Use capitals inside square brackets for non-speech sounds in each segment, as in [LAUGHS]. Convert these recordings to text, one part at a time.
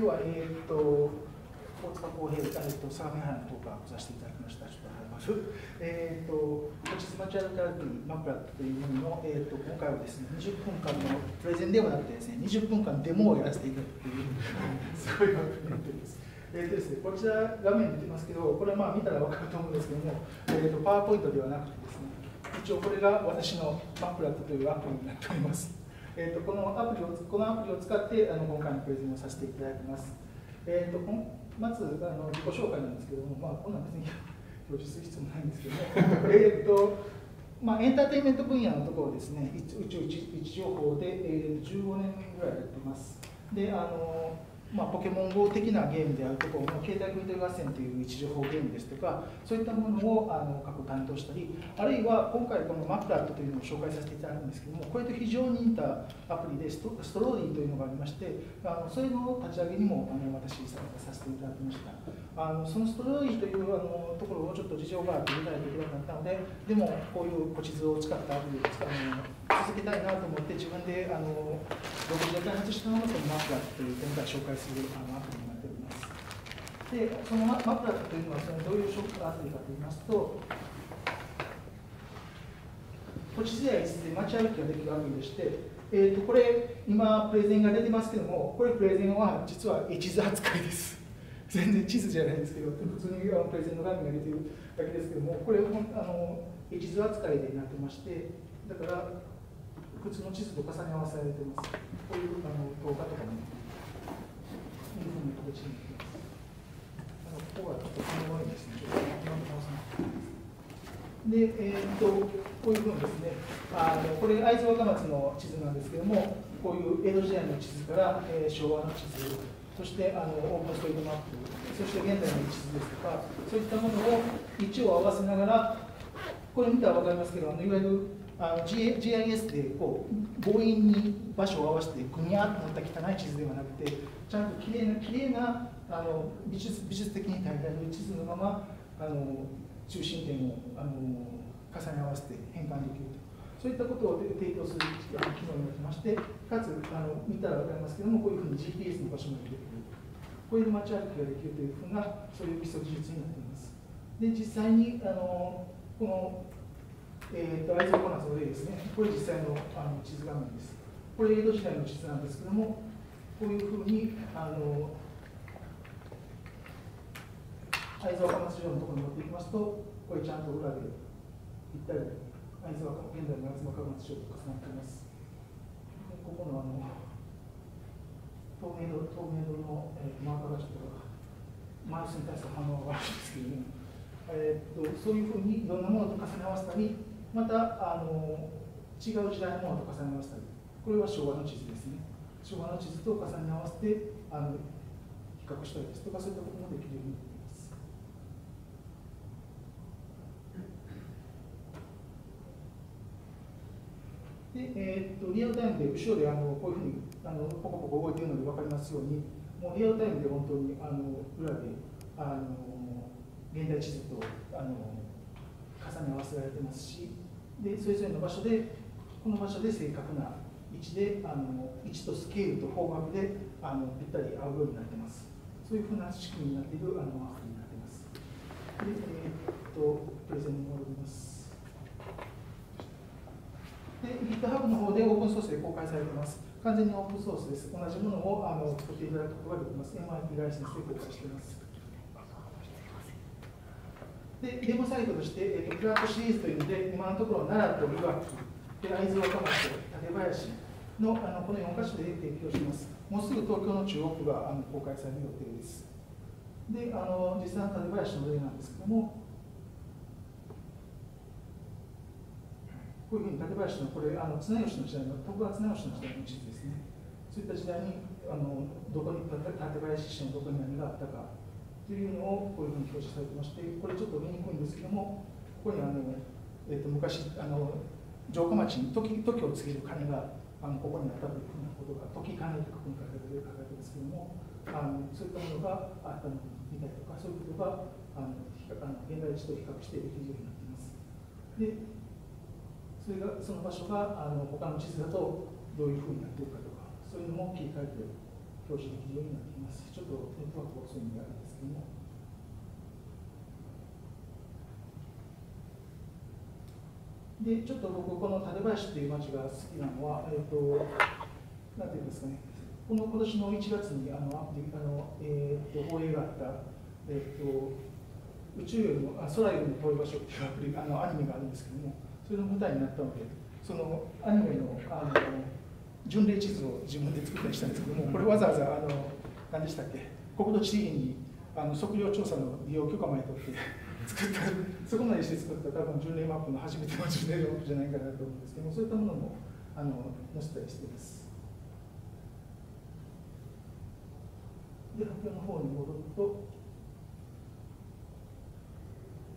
では、えー、っと、大塚公平、えー、っと、相模原のトークアップさせていただきました。ちょっとます。えっ、と、ポチスマチャルカルティマプラットというものの、えっ、と、今回はですね、20分間のプレゼンではなくてですね、20分間デモをやらせていただくという、[LAUGHS] すごい番組になっています。えーとですね、こちら画面に出てますけど、これはまあ見たら分かると思うんですけども、えーと、パワーポイントではなくてですね、一応これが私のマプラットというアプリになっております。えーと、このアプリをこのアプリを使ってあの今回のプレゼンをさせていただきます。えー、とまずあの自己紹介なんですけども、まあ、こんなん別に [LAUGHS] 表示する必要もないんですけども、えっと、まあ、エンターテインメント分野のところですね、宇宙位置情報で、えー、15年ぐらいやってます。で、あのまあ、ポケモン GO 的なゲームであるところの携帯組み取り合戦という位置情報ゲームですとかそういったものをあの過去担当したりあるいは今回このマクラットというのを紹介させていただくんですけどもこれと非常に似たアプリでストストローリーというのがありましてあのそれの立ち上げにもあの私参加させていただきました。あのそのストローリーというあのところをちょっと事情があって見ないといけなかったのででもこういう古地図を使ったアプリを使うの続けたいなと思って自分であの独自で開発したのがこのマクラットという今回紹介するあのアプリになっております。で、そのマップラットというのはそのどういうショップアプリかといいますと、土地図や位置で街歩きができるアプリでして、えー、とこれ、今、プレゼンが出てますけども、これ、プレゼンは実は地図扱いです。[LAUGHS] 全然地図じゃないんですけど、普通にプレゼンの画面が出てるだけですけども、これ、あの地図扱いでなってまして、だから、普通の地図と重ね合わせられてます。こういうあの動画とかも、いうふうに形になってます。あのここはちょっとこのですね、ちょっと直さなで、えー、っと、こういうふうにですね、あのこれ、会津若松の地図なんですけども、こういう江戸時代の地図から、えー、昭和の地図、そしてあのオープンストリートマップ、そして現在の地図ですとか、そういったものを位置を合わせながら、これ見たら分かりますけど、あのいわゆるあの GIS でこう強引に場所を合わせてぐにゃっとなった汚い地図ではなくてちゃんときれいなきれいなあの美術美術的に大体の地図のままあの中心点をあの重ね合わせて変換できると。そういったことを提供する機能になってましてかつあの見たら分かりますけどもこういうふうに GPS の場所まで出てくる。こういう街歩きができるというふうなそういう基礎技術になっています。で実際にあのこのえーと、と会津若松の例ですね、これ実際のあの地図画面です。これ江戸時代の地図なんですけども、こういうふうにあの会津若松城のところに持っていきますと、これちゃんと裏でぴったり会津若現在の会津若松城と重なっています。ここのあの透明度透明度の、えー、マーカーがちょっとマウスに対する反応が悪いんですけども、えーと、そういうふうにいろんなものと重ね合わせたり、またあの違う時代のものと重ね合わせたり、これは昭和の地図ですね。昭和の地図と重ね合わせてあの比較したりですとか、そういったこともできるようになっています。でえー、っとリアルタイムで後ろであのこういうふうにあのポコポコ動いているので分かりますように、もうリアルタイムで本当にあの裏であの現代地図とあの重ね合わせられてますし、でそれぞれの場所で、この場所で正確な位置で、あの位置とスケールと方角であのぴったり合うようになってます。そういうふうな仕組みになっているあのアプリになってます。で、えー、っと、プレゼンに戻ります。で、GitHub の方でオープンソースで公開されてます。完全にオープンソースです。同じものをあの作っていただくことができます。MIT ライセンスで公開しています。で、デモサイトとして、えーと、プラットシリーズというので、今のところ奈良と岩木、で会津若松、館林のあのこの4箇所で提供します。もうすぐ東京の中央区があの公開される予定です。で、あの実際の館林の例なんですけども、こういうふうに館林のこれ、あの綱吉の時代の、徳川綱吉の時代の地図ですね。そういった時代に、あのどこに館林市のどこに何があったかというのをこういうふうに表示されてまして、これちょっと見にくいんですけども、ここにあの、えー、と昔あの、城下町に時時を告げる鐘があのここにあったというふうなことが、時鐘とここに書かれて書かれてますけども、あのそういったものがあったのみたいとか、そういうことがあのあの現代地と比較してできるようになっています。でそれがその場所があの他の地図だとどういうふうになっているかとか、そういうのも切り替えて表示できるようになっています。ちょっとネットワーク遅いんであるんですけども。で、ちょっと僕、この館林っていう町が好きなのは、えっ、ー、と、なんていうんですかね、この今年の1月にあのあの、えーと、放映があった、えーと、宇宙よりもあ空よりも遠い場所っていうアプリあのアニメがあるんですけども、それの舞台になったので、そのアニメのあの巡礼地図を自分で作ったりしたんですけども、これわざわざあの何でしたっけ、国土地理院にあの測量調査の利用許可まで取って作った、そこまでして作った多分巡礼マップの初めての巡礼マップじゃないかなと思うんですけど、そういったものもあの載せたりしています。で、発表の方に戻ると、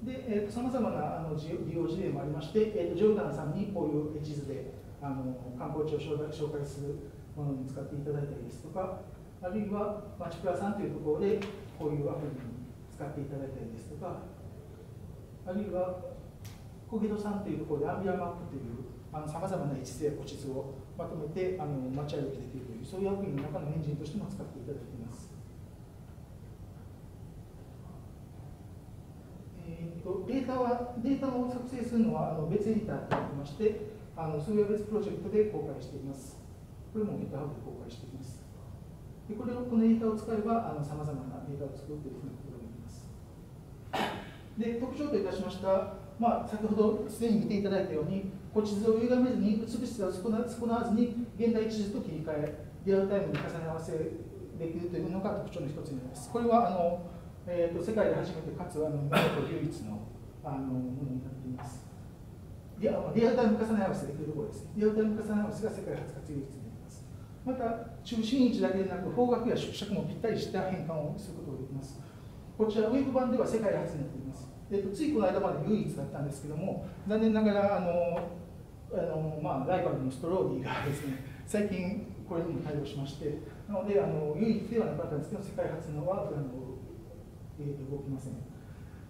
で、さまざまなあの利用事例もありまして、えーと、ジョーダンさんにこういう地図であの観光地を紹介するものに使っていただいたりですとか、あるいはマチプラさんというところでこういうアプリに使っていただいたりですとか、あるいは小ゲドさんというところでアンビアマップというさまざまな位置性や地図をまとめてあの街歩きできるという、そういうアプリの中のエンジンとしても使っていただいています。えーと、データはデータを作成するのはあの別エディターといいましてあのそれは別プロジェクトで公開していますこれも GitHub で公開していますでこれをこのデータを使えばさまざまなデータを作っていくことができます。で特徴といたしました、まあ、先ほどすでに見ていただいたようにこう地図を歪めずに美しさを損なわずに現代地図と切り替えリアルタイムに重ね合わせできるというのが特徴の一つになります。これはあのえーと、世界で初めてかつあの日本唯一のあのものになっています。リアリアルタイム重ね合わせできるところですリアルタイム重ね合わせが世界初かつ唯一になりますまた中心位置だけでなく方角や縮尺もぴったりした変換をすることができますこちらウェブ版では世界初になっています、えーと、ついこの間まで唯一だったんですけども残念ながらあのあの、まあ、ライバルのストローディがですね最近これにも対応しましてなのであの唯一ではなかったんですけど世界初のはあのえー、動きません。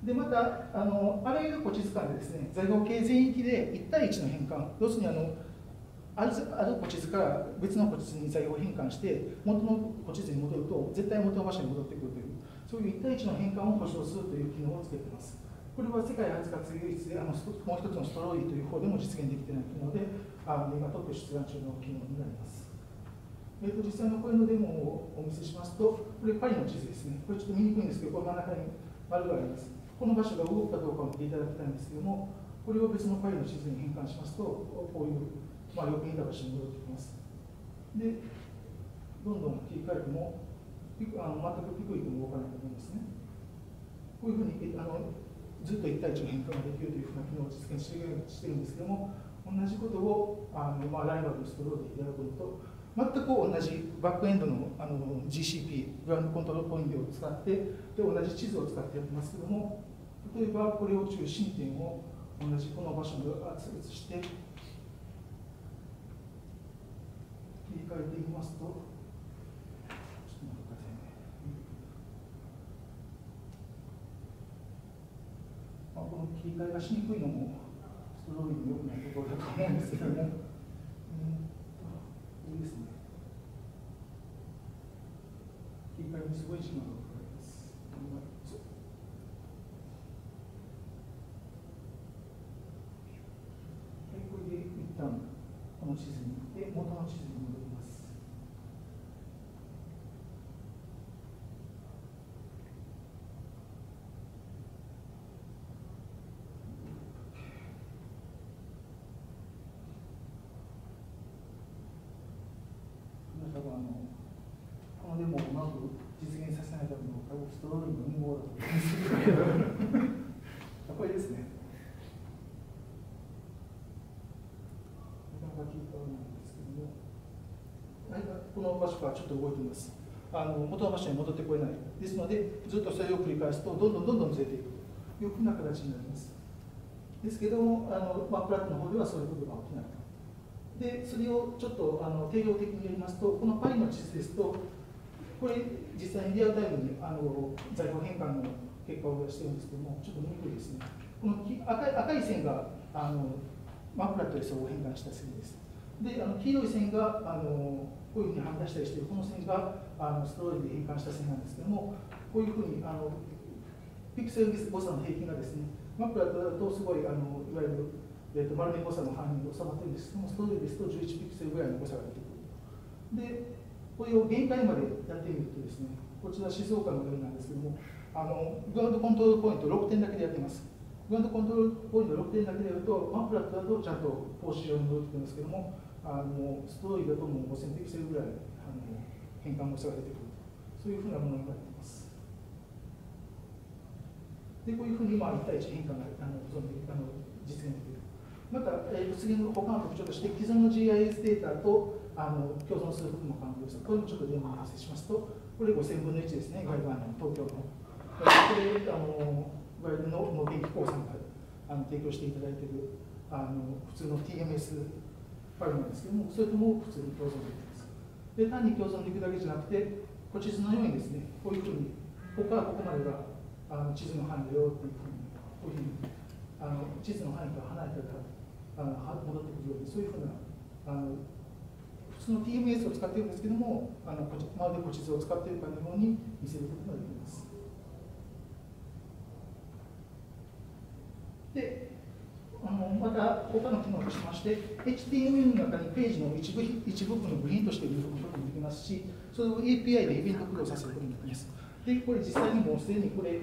でまたあのあらゆる古地図間でですね座標系全域で1対1の変換要するにあのあるある古地図から別の古地図に座標を変換して元の古地図に戻ると絶対元の場所に戻ってくるというそういう1対1の変換を保証するという機能をつけていますこれは世界初かつ唯一であのもう一つのストローリーという方でも実現できていない機能であの今特許出願中の機能になりますえーと、実際のこれのデモをお見せしますと、これパリの地図ですね。これちょっと見にくいんですけど、この真ん中に丸があります。この場所が動くかどうかを見ていただきたいんですけども、これを別のパリの地図に変換しますと、こういう、まあ、よく見た場所に戻ってきます。で、どんどん切り替えても、あの全くピクリとも動かないと思うんですね。こういうふうにあのずっと1対1の変換ができるというふうな機能を実現してるんですけども、同じことをあの、まあ、ライバルのストローでやることと、全く同じバックエンドのあの GCP、グランドコントロールポイントを使って、で同じ地図を使ってやってますけども、例えばこれを中心点を同じこの場所に設列して、切り替えていきますと、まあ、この切り替えがしにくいのも、ストローリーの良くないところだと思うんですけども。いいですね。切り替えもすごい時間がかかります。はい、これで一旦この地図に行って元の地図に戻ります。でもうまく実現させないためのストローリーの陰謀だと思いますこれですね。なかなか聞いたなんですけどもこの場所からちょっと動いています。あの元の場所に戻ってこれない。ですのでずっとそれを繰り返すとどんどんどんどんずれていくというふうな形になります。ですけどもあの、まあ、プラットの方ではそういうことが起きないでそれをちょっとあの定量的にやりますとこのパリの地図ですとこれ実際にリアルタイムにあの在庫変換の結果を出してるんですけどもちょっと見にくいですね。この赤い赤い線があのマフラットでそう変換した線です。であの黄色い線があのこういうふうにはみ出したりしているこの線があのストローリーで変換した線なんですけどもこういうふうにあのピクセル誤差の平均がですねマップだとすごいあのいわゆる、えーと、丸め誤差の範囲に収まってるんですけどもストローリーですと11ピクセルぐらいの誤差が出てくる。でこれを限界までやってみるとですねこちら静岡の例なんですけどもあのグラウンドコントロールポイント6点だけでやってますグラウンドコントロールポイント6点だけでやると、マップラットだとちゃんと投資上に戻ってくるんですけども、あのストロイだともう5000ピクセルぐらいあの変換の差が出てくるそういうふうなものになっています。で、こういうふうに、まあ、1対1変換があの存であの実現できる。また、えー、次の他の特徴として、既存の GIS データとあの共存することも可能です。これもちょっと例文を発生しますと、これ5000分の1ですね、外側の東京の。これあのいわゆるのの電気工さんがあの提供していただいているあの普通の TMS ファイルなんですけども、それとも普通に共存できます。で単に共存できるだけじゃなくて、こ地図のようにですね、こういうふうに、ここからここまでがあの地図の範囲だよっていうふうに、こういうふうにあの地図の範囲から離れたらあの戻ってくるように、そういうふうなあの普通の TMS を使っているんですけども、あのまるで古地図を使っているかのように見せることができます。であのまた他の機能としまして HTML の中にページの一部一部分の部品として入れることもできますしそれを API でイベント駆動させることもできますでこれ実際にもうすでにこれ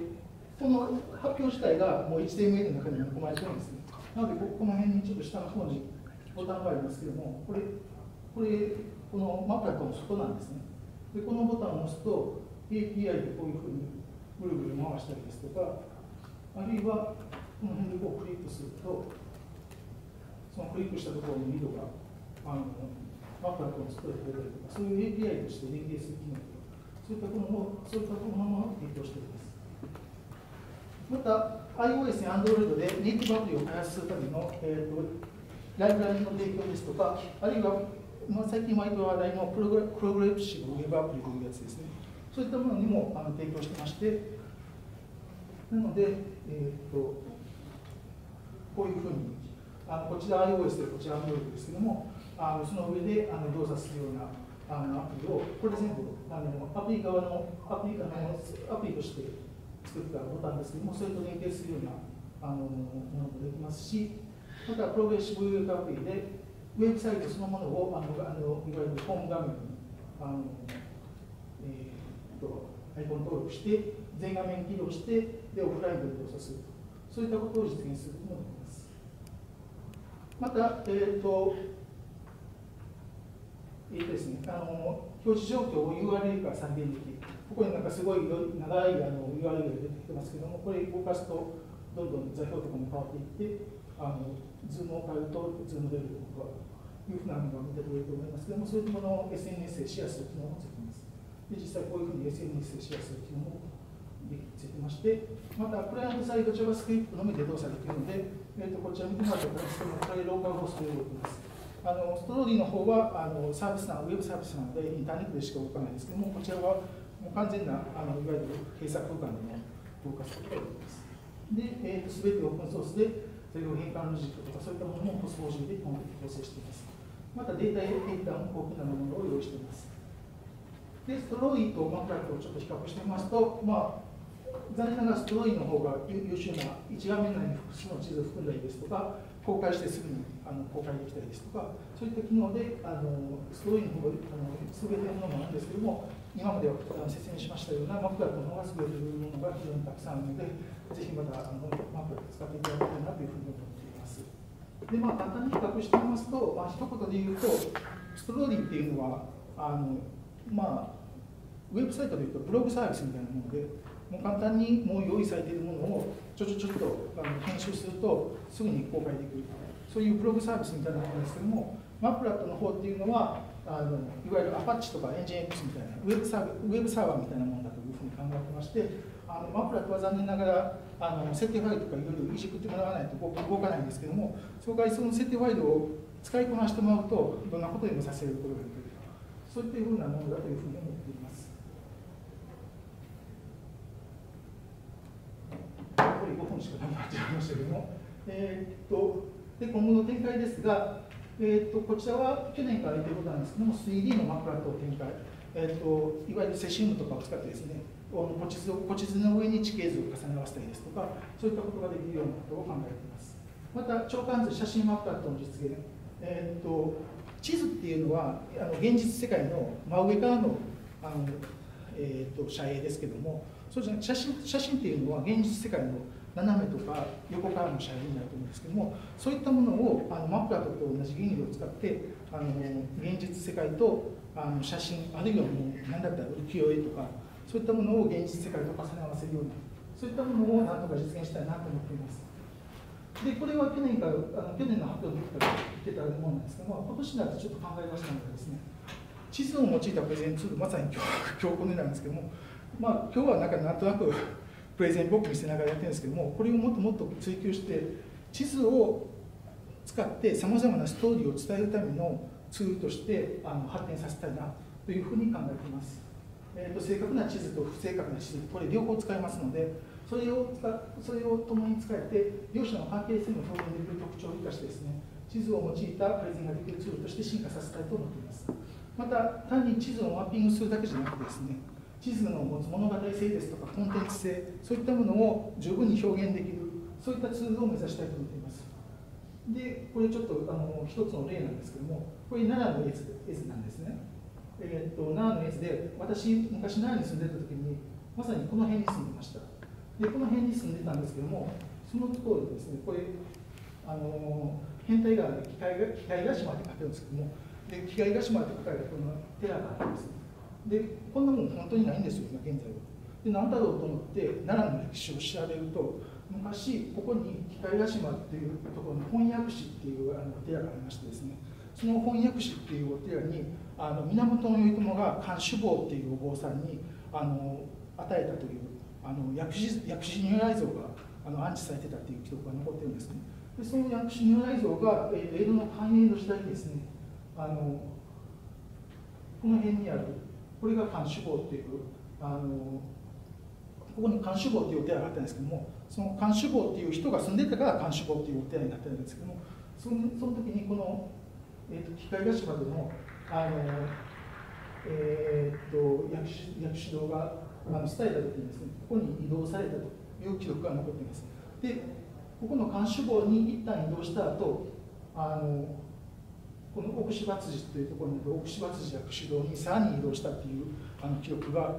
この発表自体がもう HTML の中に含まれてるんですねなのでこの辺にちょっと下の方にボタンがありますけどもこれこれこのマップの外なんですねでこのボタンを押すと API でこういうふうにぐるぐる回したりですとかあるいはこの辺でこうクリックすると、そのクリックしたところの色が、あのマップラットを作れてくれたりとか、そういう API として連携する機能とか、そういったものを、そういったものを提供しています。また、iOS や Android でネイティブアプリを開発するための、えーと、ライブラリの提供ですとか、あるいは、まあ、最近毎回話題のプログレッシブウェブアプリというやつですね。そういったものにもあの提供してまして、なので、えーとこういうふうにあのこちら iOS でこちら Android ですけどもあのその上であの動作するようなあのアプリをこれ全部あのアプリ側のアプリあのアプリとして作ったボタンですけどもそれと連携するようなあのものもできますしまたプログレッシブウェブアプリでウェブサイトそのものをあのあのいわゆるホーム画面にあの、えー、とアイコン登録して全画面起動してでオフラインで動作するそういったことを実現することもできますまた、えーとえーとですね、あの表示状況を URL から再現できる。ここになんかすごい長いあの URL が出てきてますけども、これ動かすとどんどん座標とかも変わっていって、あのズームを変えるとズームレベルとかいうふうなのが見てくれると思いますけども、そういうものを SNS でシェアする機能もついています。で実際こういうふうに SNS でシェアする機能もついてまして、またクライアントサイド JavaScript のみで動作できるので、えーと、こちら見てもらったんですけども、これローカルホストで動きます。あのストローリーの方はあのサービスなウェブサービスなので、インターネットでしか動かないんですけども、こちらはもう完全なあのいわゆる閉鎖空間でも動かすことができます。で、えー、全てオープンソースで、それを変換ロジックとかそういったものもポスポージで構成しています。またデータエデータも高機能なものを用意しています。で、ストローリーとマンプラットをちょっと比較してみますと、まあ、残念ながらストロインの方が優秀な一画面内に複数の地図を含んだりですとか公開してすぐにあの公開できたりですとかそういった機能であのストロインの方があの優れているものもあるんですけども今までは説明しましたようなマップラットの方が優れているものが非常にたくさんあるのでぜひまたあのマップラット使っていただきたいなというふうに思っています。でまあ簡単に比較してみますと、まあ、一言で言うとストローリーっていうのはあのまあウェブサイトでいうとブログサービスみたいなものでもう簡単にもう用意されているものをちょちょちょっとあの編集するとすぐに公開できるそういうブログサービスみたいなものですけどもマップラットの方っていうのはあのいわゆるアパッチとかエンジン X みたいなウェブサーウェブサーバーみたいなものだというふうに考えてましてあのマプラットは残念ながらあの設定ファイルとかいろいろいじくってもらわないと動かないんですけどもその代わりその設定ファイルを使いこなしてもらうとどんなことにもさせることができるそういったふうなものだというふうに思っています。残り5分しかなくなっちゃいましたけども、えー、っとで今後の展開ですが、えーと、こちらは去年から言ってることなんですけども 3D のマップアートを展開、えーと、いわゆるセシウムとかを使ってですねこの地図地図の上に地形図を重ね合わせたりですとかそういったことができるようなことを考えています。また長官図写真マップアートの実現、えーと、地図っていうのはあの現実世界の真上からのあの、えー、と写影ですけどもそうじゃ写真写真っていうのは現実世界の斜めとか横からの写影になると思うんですけどもそういったものをあのマップアーと同じ原理を使ってあの現実世界とあの写真あるいはもう何だったら浮世絵とかそういったものを現実世界と重ね合わせるようなそういったものをなんとか実現したいなと思っています。でこれは去年からあの去年の発表の時から言ってたものなんですが、まあ、今年になってちょっと考えましたのがですね地図を用いたプレゼンツールまさに今日今日これなんですけどもまあ今日はなんかなんとなくプレゼン僕見せながらやってるんですけどもこれをもっともっと追求して地図を使ってさまざまなストーリーを伝えるためのツールとしてあの発展させたいなというふうに考えています、えーと、正確な地図と不正確な地図これ両方使えますのでそれをそれを共に使えて両者の関係性の表現できる特徴を生かしてですね地図を用いたプレゼンができるツールとして進化させたいと思っています。また単に地図をマッピングするだけじゃなくてですね地図の持つ物語性ですとかコンテンツ性そういったものを十分に表現できるそういったツールを目指したいと思っています。でこれちょっとあの一つの例なんですけどもこれ奈良の絵図なんですね、えー、っと奈良の絵図で私昔奈良に住んでた時にまさにこの辺に住んでました。でこの辺に住んでたんですけどもそのところでですねこれあの変態川で機械が機械ヶ島って書いてるんですけどもで機械ヶ島って書かれたこの寺があるんです。ねでこんなもん本当にないんですよ今現在は。で何だろうと思って奈良の歴史を調べると昔ここに機ヶ島っていうところの翻訳士っていうあのお寺がありましてですねその翻訳士っていうお寺にあの源頼朝が漢主坊っていうお坊さんにあの与えたというあの薬師薬師如来像があの安置されてたっていう記録が残ってるんですねでその薬師如来像が江戸の繁栄の時代にですねあのこの辺にあるこれが漢主坊っていうあのここに漢主坊っていうお寺があったんですけどもその漢主坊っていう人が住んでたから漢主坊っていうお寺になってるんですけどもそのその時にこの、えーと、機械ヶ島でもあの、えーと、薬師薬師堂があの伝えた時にですねここに移動されたという記録が残っています。でここの漢主坊に一旦移動した後あのこの奥芝辻というところに奥芝辻薬師堂にさらに移動したっていうあの記録が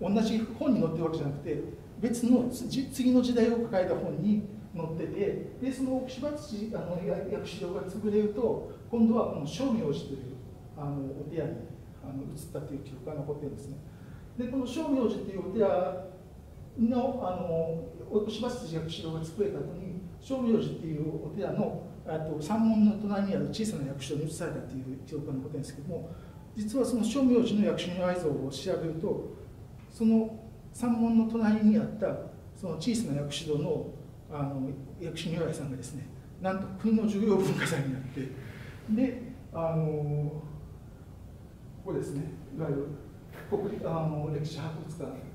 同じ本に載ってるわけじゃなくて別の次の時代を抱えた本に載っててでその奥芝辻あの薬師堂が潰れると今度はこの正明寺というあのお寺にあの移ったという記録が残ってるんですね。でこの正明寺っていうお寺のあの奥芝辻薬師堂が作れた後に正明寺っていうお寺のと山門の隣にある小さな役所に移されたという記録が残ってるんですけども実はその正明寺の役所の愛像を調べるとその山門の隣にあったその小さな薬師堂のあの薬師如来さんがですねなんと国の重要文化財になってであのここですねいわゆる国立あの歴史博物館。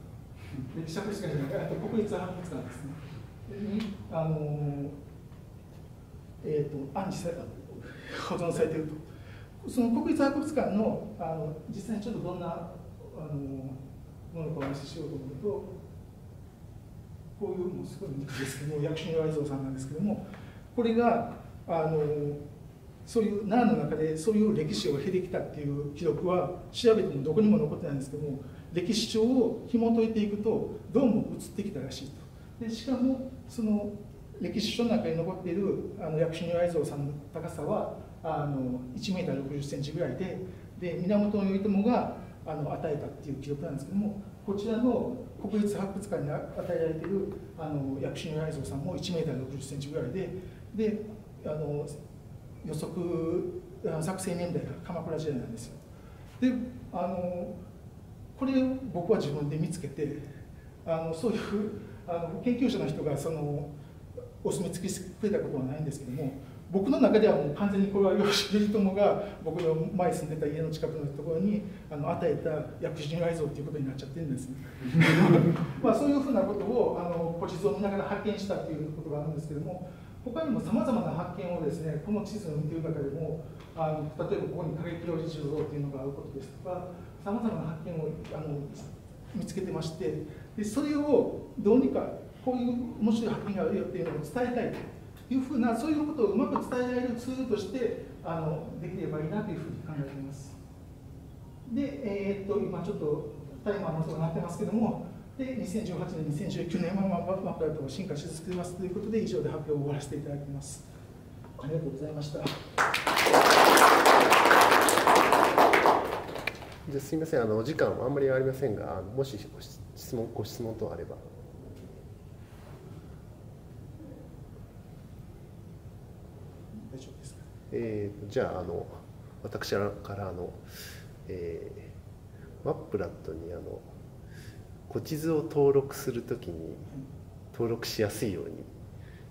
歴史博物館じゃないあと国立博物館ですね。にあのえーと、安置された保存されていると。その国立博物館のあの実際にちょっとどんなあのものかお見せしようと思うとこういうもうすごい難しいですけども薬師如来像さんなんですけどもこれがあのそういう奈良の中でそういう歴史を経てきたっていう記録は調べてもどこにも残ってないんですけども歴史書を紐解いていくとどうも移ってきたらしいと。でしかもその歴史書の中に残っているあの薬師如来像さんの高さはあの1メーター60センチぐらいでで源頼朝があの与えたっていう記録なんですけどもこちらの国立博物館に与えられているあの薬師如来像さんも1メーター60センチぐらいでであの予測作成年代が鎌倉時代なんですよ。であのこれを僕は自分で見つけてあのそういうあの研究者の人がそのお墨付きしてくれたことはないんですけども僕の中ではもう完全にこれは頼朝が僕の前住んでた家の近くのところにあの与えた薬師如来像ということになっちゃってるんです。[LAUGHS] まあそういうふうなことをあの古地図を見ながら発見したっていうことがあるんですけども他にもさまざまな発見をですねこの地図を見ている中でもあの例えばここに過激領事像というのがあることですとかさまざまな発見をあの見つけてましてでそれをどうにかこういう面白い発見があるよっていうのを伝えたいというふうなそういうことをうまく伝えられるツールとしてあのできればいいなというふうに考えています。で、えー、っと今ちょっとタイマーの音が鳴ってますけどもで2018年2019年はマップライトが進化し続けますということで以上で発表を終わらせていただきます。ありがとうございました。じゃすみませんあのお時間はあんまりありませんがもし質問ご質問等あれば。大丈夫ですか。えー、じゃああの私からあの、えー、マップラットにあの古地図を登録するときに登録しやすいように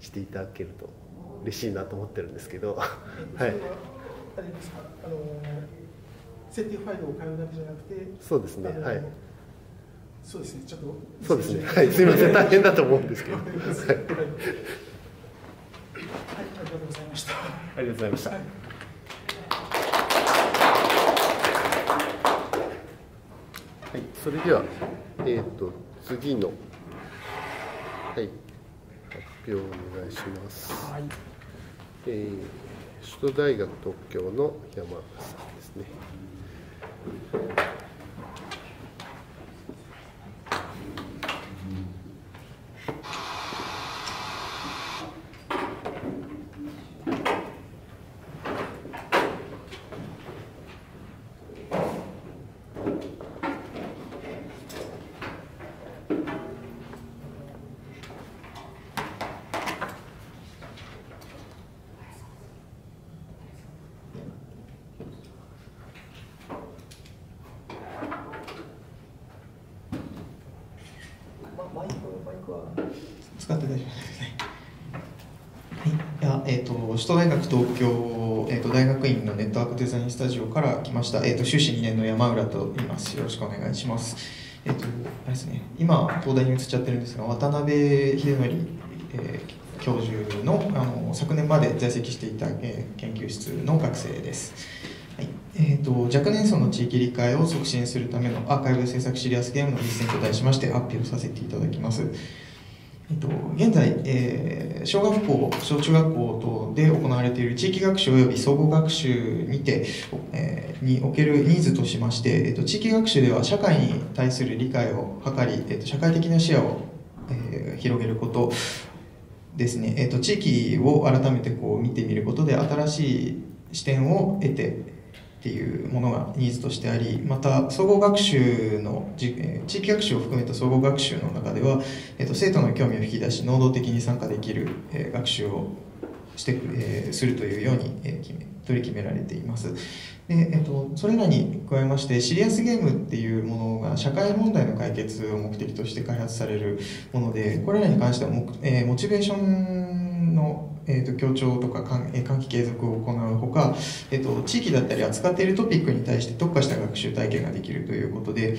していただけると嬉しいなと思ってるんですけど、[LAUGHS] はい。あれですかあの設定ファイルを変えるだけじゃなくて、そうですね。はい。そうですね。ちょっとそうですね。はい。すみません。大変だと思うんですけど。はい。はい、ありがとうございました。ありがとうございました。はいはい、それでは、えっ、ー、と、次の、はい、発表お願いします。はい。えー、首都大学特許の山さんですね。首都大学東京、えーと、大学院のネットワークデザインスタジオから来ました、えーと、修士2年の山浦と言います。よろしくお願いします。えっ、ー、と、あれですね、今、東大に移っちゃってるんですが、渡辺秀則、えー、教授のあの昨年まで在籍していた、えー、研究室の学生です。はいえーと、若年層の地域理解を促進するためのアーカイブ制作シリアスゲームの実践と題しまして発表させていただきます。えっと、現在、えー、小学校、小中学校等で行われている地域学習及び総合学習にて、えー、におけるニーズとしまして、えっと、地域学習では社会に対する理解を図り、えっと、社会的な視野を、えー、広げることですね、えっと、地域を改めてこう見てみることで新しい視点を得てっていうものがニーズとしてありまた総合学習の地域学習を含めた総合学習の中では、えっと、生徒の興味を引き出し能動的に参加できる、え学習をして、えするというように、え決め取り決められています。で、えっと、それらに加えましてシリアスゲームっていうものが社会問題の解決を目的として開発されるものでこれらに関してはモ,、えモチベーションのえーと、協調とか換気継続を行うほか、えーと、地域だったり扱っているトピックに対して特化した学習体験ができるということで、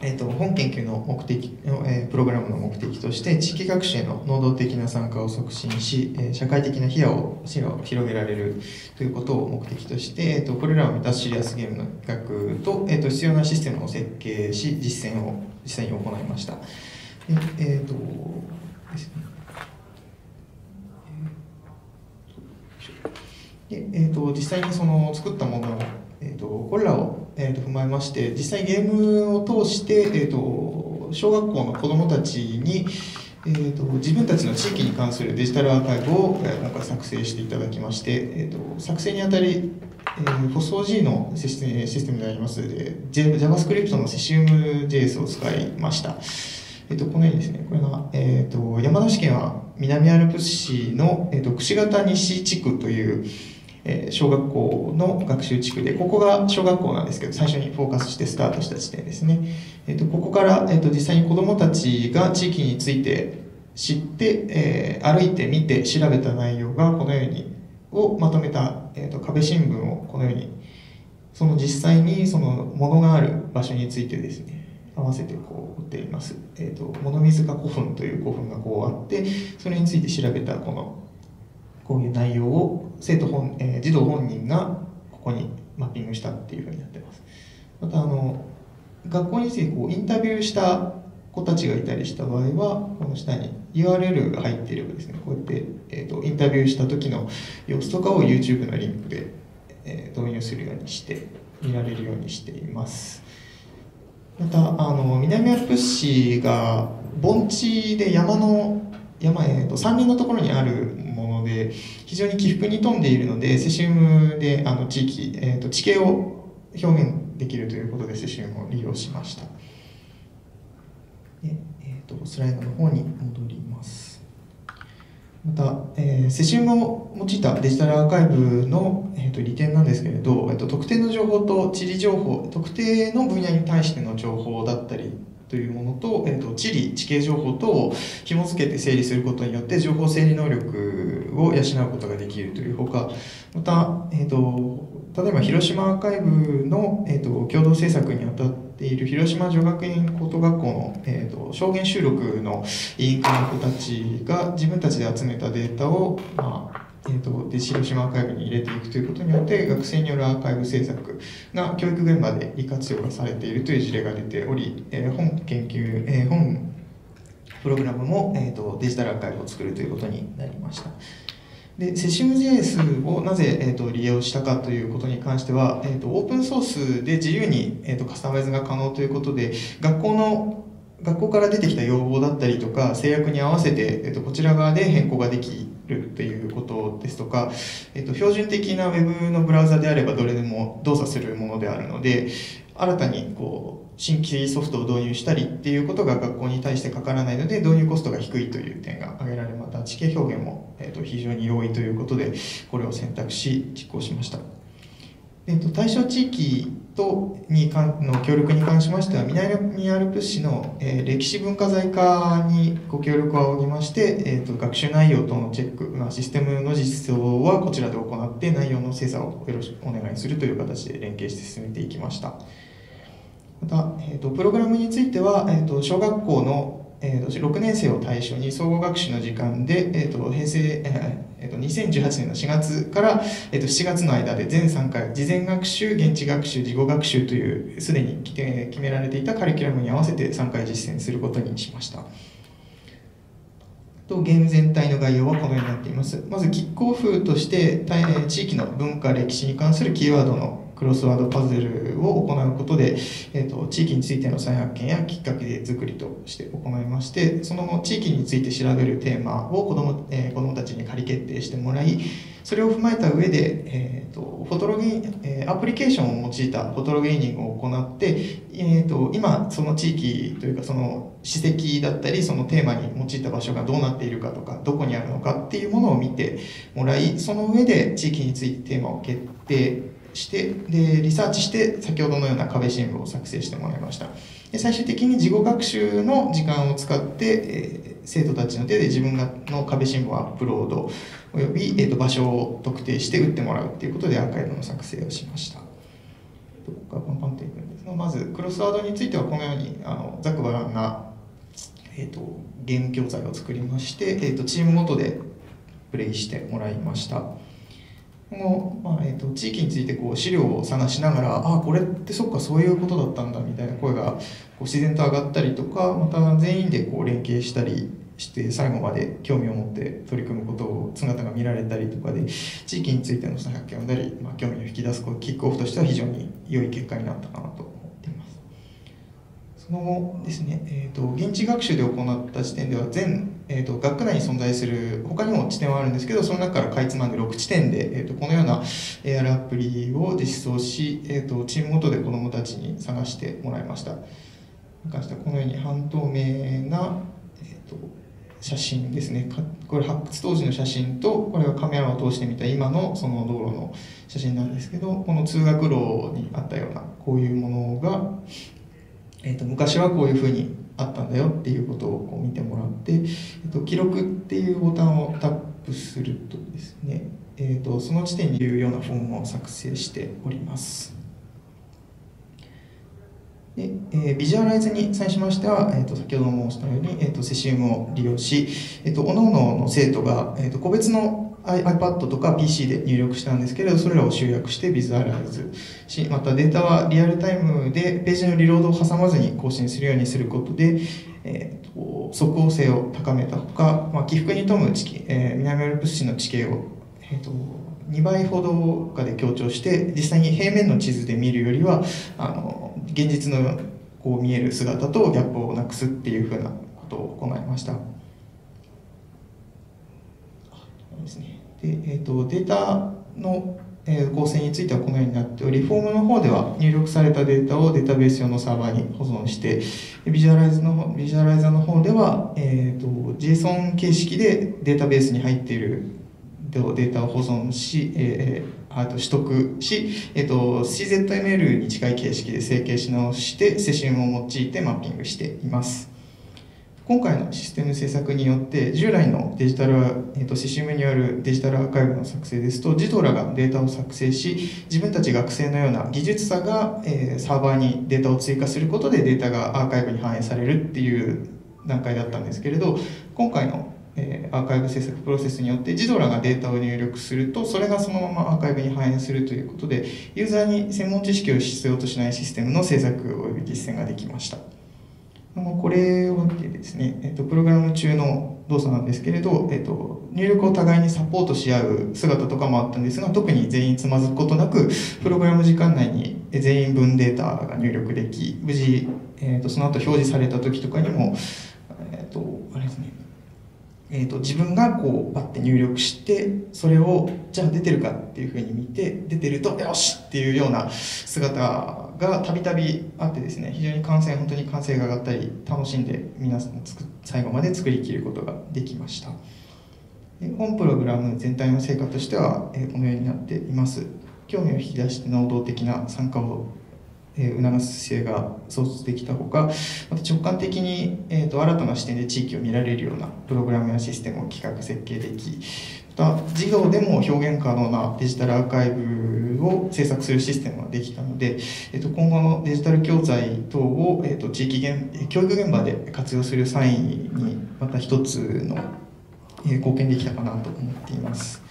えーと、本研究の目的、えー、プログラムの目的として地域学習への能動的な参加を促進し、えー、社会的な視野を広げられるということを目的として、えー、とこれらを満たすシリアスゲームの企画と,、えー、と必要なシステムを設計し実践を実際に行いました。えーとですねで、えーと、実際にその作ったもの、えーと、これらを、えーと、踏まえまして実際ゲームを通して、えー、と小学校の子どもたちに、えー、と自分たちの地域に関するデジタルアーカイブを、えー、今回作成していただきまして、えー、と作成にあたりえー、FOSOG のシステムであります、えー、JavaScript のセシウム JS を使いました。えっ、ー、と、このようにですね、これが、えっ、ー、と、山梨県は南アルプス市の、えっ、ー、と、串形西地区という、え、小学校の学習地区で、ここが小学校なんですけど、最初にフォーカスしてスタートした地点ですね。え、ー、と、ここから、え、ー、と、実際に子供たちが地域について知って、えー、歩いてみて調べた内容がこのように、をまとめた、えっ、と、壁新聞をこのように、その実際にそのものがある場所についてですね、合わせてこう売っています。えっ、と、物水化古墳という古墳がこうあって、それについて調べたこのこういう内容を生徒本、えー、児童本人がここにマッピングしたっていうふうになってます。またあの学校についてこうインタビューした子たちがいたりした場合はこの下に URL が入っていればですねこうやって、えーと、インタビューした時の様子とかを YouTube のリンクで、えー、導入するようにして見られるようにしています。またあの南アルプス市が盆地で山の山、えーと、山林のところにあるので非常に起伏に富んでいるのでセシウムであの地域、えーと、地形を表現できるということでセシウムを利用しました。で、えーと、スライドの方に戻ります。また、えー、セシウムを用いたデジタルアーカイブの、えー、と利点なんですけれど、えー、と特定の情報と地理情報特定の分野に対しての情報だったりというものと,、えーと、地理地形情報等を紐付けて整理することによって情報整理能力を養うことができるというほかまた、えーと、例えば広島アーカイブの、えーと、共同制作にあたっている広島女学院高等学校の、えー、と証言収録の委員会の子たちが自分たちで集めたデータを、まあえーと、で広島アーカイブに入れていくということによって学生によるアーカイブ制作が教育現場で利活用がされているという事例が出ており、えー、本研究、えー、本プログラムも、えーと、デジタルアーカイブを作るということになりました。で、セシム JS をなぜ、えーと、利用したかということに関しては、えー、とオープンソースで自由に、えー、とカスタマイズが可能ということで学校の学校から出てきた要望だったりとか制約に合わせて、えー、とこちら側で変更ができるということですとか、えっと、標準的な Web のブラウザであればどれでも動作するものであるので新たにこう新規ソフトを導入したりっていうことが学校に対してかからないので導入コストが低いという点が挙げられまた地形表現も、えっと、非常に容易ということでこれを選択し実行しました。えっと、対象地域とにかの協力に関しましては南アルプス市の、えー、歴史文化財課にご協力を仰ぎまして、えーと、学習内容等のチェック、まあ、システムの実装はこちらで行って内容の精査をよろしくお願いするという形で連携して進めていきました。また、えーと、プログラムについては、えーと小学校のえーと、6年生を対象に総合学習の時間で、えーと、平成、[LAUGHS] えーと、2018年の4月から、えー、と7月の間で全3回事前学習現地学習事後学習というすでに決められていたカリキュラムに合わせて3回実践することにしました。とゲーム全体の概要はこのようになっています。まずキックオフとして地域の文化歴史に関するキーワードのクロスワードパズルを行うことで、えーと、地域についての再発見やきっかけ作りとして行いましてその後地域について調べるテーマを子ども,、えー、子どもたちに仮決定してもらいそれを踏まえた上で、えーと、フォトロゲえ、アプリケーションを用いたフォトロゲーニングを行って、えーと、今その地域というかその史跡だったりそのテーマに用いた場所がどうなっているかとかどこにあるのかっていうものを見てもらいその上で地域についてテーマを決定してでリサーチして先ほどのような壁新聞を作成してもらいました。で最終的に事後学習の時間を使って、えー、生徒たちの手で自分の壁新聞をアップロードおよび、えーと、場所を特定して打ってもらうということでアーカイブの作成をしました。どこかパンパンといくんですがまずクロスワードについてはこのようにあのざくばらんな、えーと、ゲーム教材を作りまして、えーとチームごとでプレイしてもらいました。の、まあえーと、地域についてこう資料を探しながらああこれってそっかそういうことだったんだみたいな声がこう自然と上がったりとかまた全員でこう連携したりして最後まで興味を持って取り組むことを姿が見られたりとかで地域についての発見を生んだり、まあ、興味を引き出すキックオフとしては非常に良い結果になったかなと。その後ですね、えーと、現地学習で行った時点では全、えーと、学区内に存在する他にも地点はあるんですけどその中からかいつまんで6地点で、えーと、このような AR アプリを実装し、えー、とチームごとで子どもたちに探してもらいました。関してはこのように半透明な、えー、と写真ですね。これ発掘当時の写真とこれはカメラを通してみた今のその道路の写真なんですけどこの通学路にあったようなこういうものがえーと、昔はこういうふうにあったんだよっていうことをこう見てもらって、えーと、記録っていうボタンをタップするとですね、えーと、その地点にいうようなフォームを作成しております。でえー、ビジュアライズに際しましては、えー、と先ほど申したように、えー、とセシウムを利用し、えー、と各々の生徒が、えー、と個別の iPad とか PC で入力したんですけれどそれらを集約してビズアライズしまたデータはリアルタイムでページのリロードを挟まずに更新するようにすることで、えーと、即応性を高めたほか、まあ、起伏に富む地えー、南アルプス市の地形を、えーと、2倍ほどかで強調して実際に平面の地図で見るよりはあの現実のこう見える姿とギャップをなくすっていうふうなことを行いました。ですね。で、えーと、データの、えー、構成についてはこのようになっており、フォームの方では入力されたデータをデータベース用のサーバーに保存して、ビジュアライズのビジュアライザーの方では、えーと、JSON 形式でデータベースに入っているデータを保存し、えー、あと取得し、えーと、CZML に近い形式で整形し直してセシウムを用いてマッピングしています。今回のシステム制作によって従来のデジタル、えーと、システムによるデジタルアーカイブの作成ですと児童らがデータを作成し自分たち学生のような技術者が、えー、サーバーにデータを追加することでデータがアーカイブに反映されるっていう段階だったんですけれど今回の、えー、アーカイブ制作プロセスによって児童らがデータを入力するとそれがそのままアーカイブに反映するということでユーザーに専門知識を必要としないシステムの制作及び実践ができました。これを見てですね、えっと、プログラム中の動作なんですけれど、えっと、入力を互いにサポートし合う姿とかもあったんですが、特に全員つまずくことなく、プログラム時間内に全員分データが入力でき、無事、えっと、その後表示された時とかにも、えっと、あれですね、えーと、自分がこうバッて入力してそれをじゃあ出てるかっていうふうに見て出てるとよしっていうような姿がたびたびあってですね非常に完成本当に完成が上がったり楽しんで皆さん最後まで作りきることができました。本プログラム全体の成果としては、えこのようになっています。興味を引き出して能動的な参加をえ促す姿勢が創出できたほかまた直感的に、えーと、新たな視点で地域を見られるようなプログラムやシステムを企画設計できまた授業でも表現可能なデジタルアーカイブを制作するシステムができたので、えーと、今後のデジタル教材等を、えーと、地域現教育現場で活用する際にまた一つの、えー、貢献できたかなと思っています。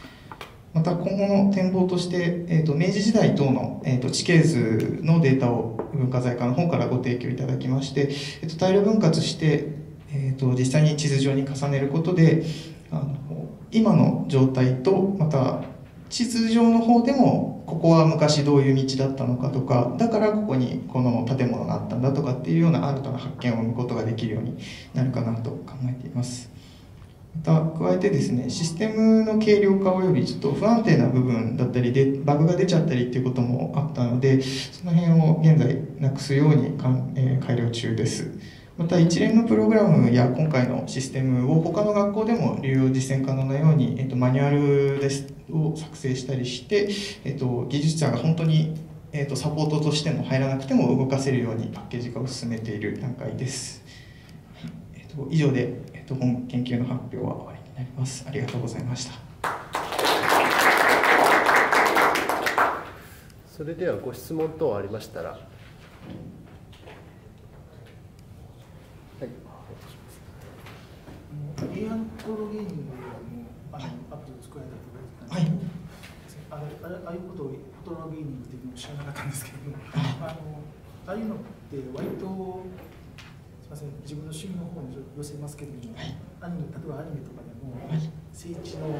また今後の展望として、えーと、明治時代等の、えーと、地形図のデータを文化財課の方からご提供いただきまして、えーと、大量分割して、えー、と実際に地図上に重ねることであの今の状態とまた地図上の方でもここは昔どういう道だったのかとかだからここにこの建物があったんだとかっていうような新たな発見を生むことができるようになるかなと考えています。また加えてですねシステムの軽量化およびちょっと不安定な部分だったりでバグが出ちゃったりっていうこともあったのでその辺を現在なくすようにかん、えー、改良中です。また一連のプログラムや今回のシステムを他の学校でも流用実践可能なように、えーと、マニュアルですを作成したりして、えーと、技術者が本当に、えーとサポートとしても入らなくても動かせるようにパッケージ化を進めている段階です、えー、と以上でと本研究の発表は終わりになります。ありがとうございました。それではご質問等ありましたら。はい。エアントロゲーニングあのアプリを作られたとはい。あれあれああいうことをフォトロゲーニングっていうのを知らなかったんですけども、あのああいうのって割とません。自分の趣味の方に寄せますけれども、はい、アニメ例えばアニメとかでも、はい、聖地の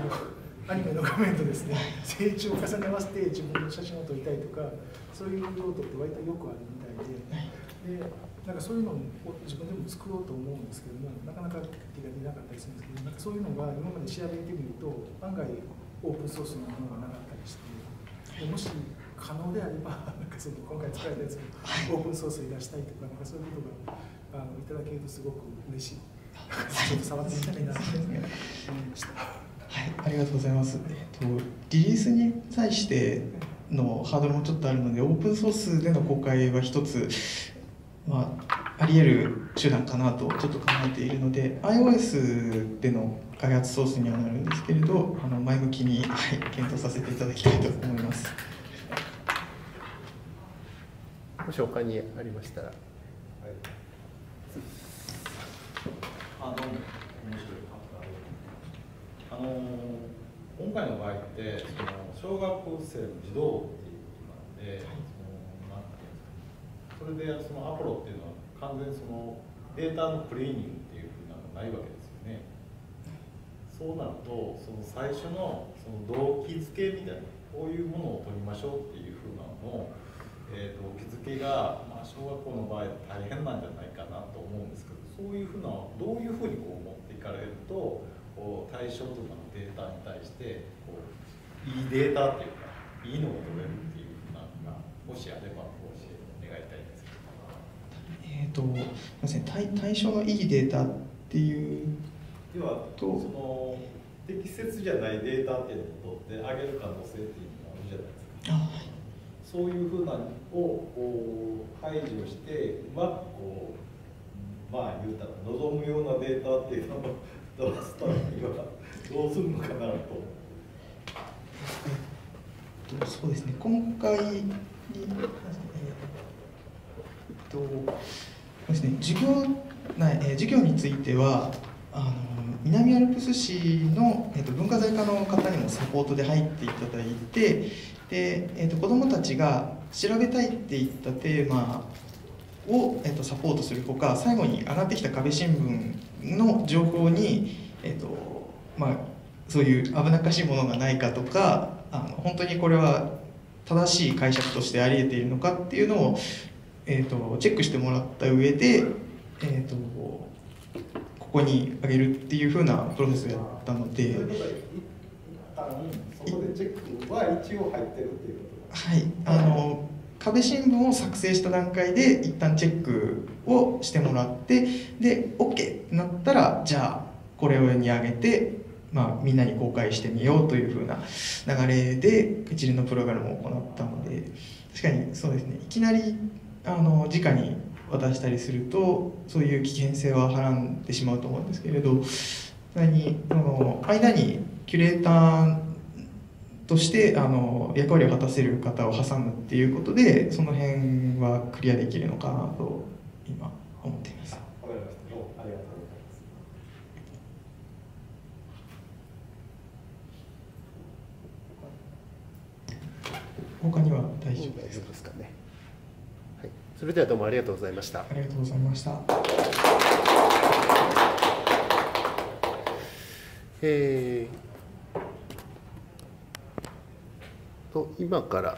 アニメの画面とですね。成長を重ねまして自分の写真を撮りたいとかそういう用途って割とよくあるみたいで,、でなんかそういうのを自分でも作ろうと思うんですけどもなかなか手が出なかったりするんですけどなんかそういうのが今まで調べてみると案外オープンソースのものがなかったりしてでもし可能であればなんかその今回使われたやつをオープンソースに出したいとかなんかそういうことがあのいただけるとすごく嬉しい。ちょっと触ってみたいなと思いました。はい、ありがとうございます。えっとリリースに対してのハードルもちょっとあるので、オープンソースでの公開は一つまああり得る手段かなとちょっと考えているので、iOS での開発ソースにはなるんですけれど、あの前向きに、はい、検討させていただきたいと思います。もし他にありましたら。あどうも面白いあの今回の場合ってその小学校生の児童っていうことなんで、そのなんていうんですかねそれでそのアポロっていうのは完全にそのデータのクリーニングっていうふうなのがないわけですよね。そうなるとその最初のその動機づけみたいなこういうものを取りましょうっていうふうなのを、えー、動機づけが、まあ、小学校の場合大変なんじゃないかなと思うんですけどそういうふうなどういうふうにこう持っていかれるとこう対象とかのデータに対してこういいデータっていうかいいのが取れるっていうふうなのがもしあれば教えて願いたいんですけど。えーと、すみません対対象のいいデータっていう要はその適切じゃないデータっていうのを取ってあげる可能性っていうのがあるじゃないですか。あはいそういうふうなのを排除してうまくこうまあ言うたら望むようなデータっていうのを出すためにはどうするのかなと。そうですね今回にえっとですね授業なえ授業についてはあの南アルプス市の、えっと、文化財課の方にもサポートで入っていただいてで、えっと、子どもたちが調べたいっていったテーマを、えっと、サポートするほか最後に上がってきた壁新聞の情報に、えっとまあ、そういう危なっかしいものがないかとかあの本当にこれは正しい解釈としてあり得ているのかっていうのを、えっとチェックしてもらった上で、えっとここにあげるっていうふうなプロセスをやったので。そこでチェックは一応入ってるっていうことはい、あの壁新聞を作成した段階で一旦チェックをしてもらってで OK ってなったらじゃあこれに上げて、まあ、みんなに公開してみようというふうな流れで一連のプログラムを行ったので確かにそうですね。いきなりあの直に渡したりするとそういう危険性ははらんでしまうと思うんですけれど何あの間にキュレーターとしてあの役割を果たせる方を挟むっていうことでその辺はクリアできるのかなと今思っています。他には大丈夫大ですか？丈夫ですかね。はい、それではどうもありがとうございましたあ。りがとうございましたえーと今から